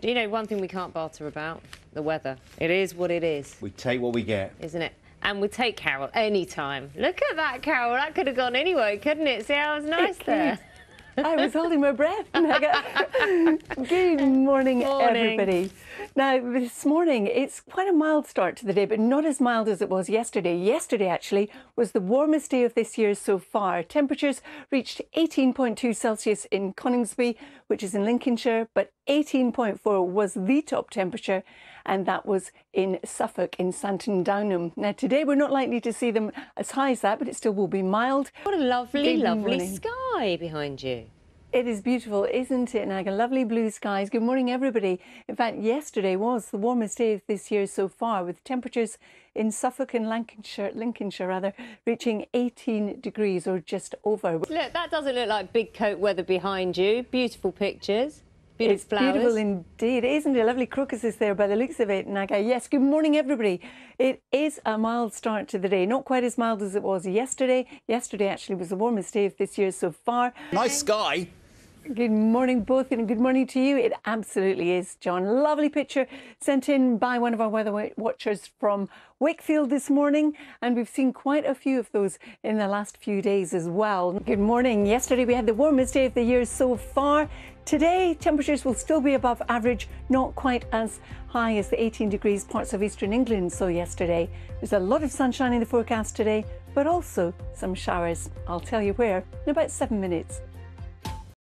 Do you know one thing we can't barter about? The weather. It is what it is, We take what we get. isn't it? And we take Carol any time. Look at that, Carol. That could have gone anyway, couldn't it? See how it was nice It there? I was holding my breath. Good morning, Morning. everybody. Now, this morning, it's quite a mild start to the day, but not as mild as it was yesterday. Yesterday, actually, was the warmest day of this year so far. Temperatures reached 18.2 Celsius in Coningsby, which is in Lincolnshire, but 18.4 was the top temperature, and that was in Suffolk, in Santon Downham. Now, today, we're not likely to see them as high as that, but it still will be mild. What a lovely, lovely morning. sky behind you. It is beautiful, isn't it, Naga? Lovely blue skies. Good morning, everybody. In fact, yesterday was the warmest day of this year so far, with temperatures in Suffolk and Lancashire, Lincolnshire rather, reaching 18 degrees or just over. Look, that doesn't look like big coat weather behind you. Beautiful pictures. Beautiful It's flowers. beautiful indeed, isn't it? Lovely crocuses there by the looks of it, Naga. Uh, yes, good morning, everybody. It is a mild start to the day, not quite as mild as it was yesterday. Yesterday actually was the warmest day of this year so far. Nice sky. Good morning, both, and good morning to you. It absolutely is, John. Lovely picture sent in by one of our weather watchers from Wakefield this morning, and we've seen quite a few of those in the last few days as well. Good morning. Yesterday we had the warmest day of the year so far. Today, temperatures will still be above average, not quite as high as the 18 degrees parts of eastern England saw yesterday. There's a lot of sunshine in the forecast today, but also some showers. I'll tell you where in about seven minutes.